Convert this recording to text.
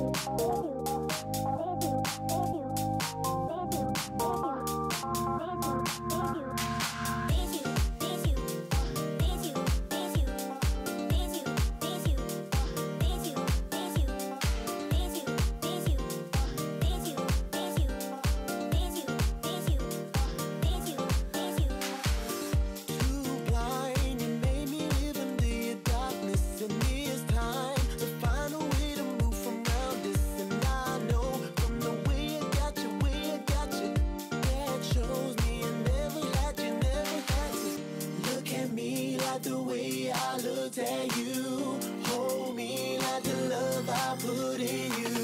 Thank you. I looked at you. Hold me like the love I put in you.